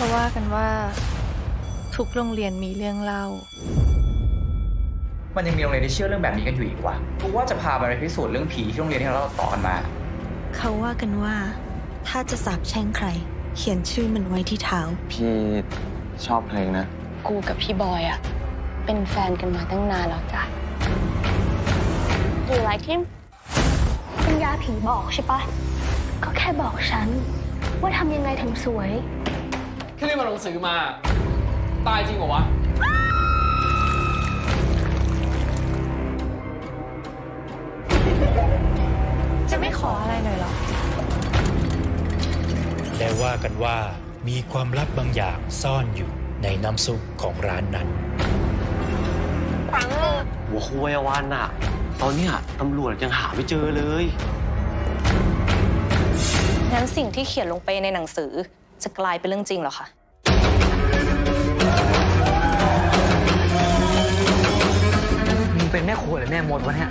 กันว่า ทุกโรงเรียนมีเรื่องเล่า มันยังมีโรงเรียนที่เชื่อเรื่องแบบนี้กันอยู่อีกว่ะกูว่าจะพาไปพิสูจน์เรื่องผีที่โรงเรียนที่เราเล่าต่อกันมา เขาว่ากันว่า ถ้าจะสาบแช่งใคร เขียนชื่อมันไว้ที่เท้า พี่ชอบเพลงนะ กูกับพี่บอยอะเป็นแฟนกันมาตั้งนานแล้วจ้ะ Do you like him เป็นยาผีบอกใช่ปะก็แค่บอกฉัน ว่าทำยังไงถึงสวย แค่เรียนมาหนังสือมา ตายจริงเหรอวะ จะไม่ขออะไรหน่อยเหรอและว่ากันว่ามีความลับบางอย่างซ่อนอยู่ในน้ำซุปของร้านนั้นหัวคุยอะวันอะตอนเนี้ยตำรวจยังหาไม่เจอเลย งั้นสิ่งที่เขียนลงไปในหนังสือ จะกลายเป็นเรื่องจริงหรอคะมึงเป็นแม่ครัวหรือแม่มดวะเนี่ย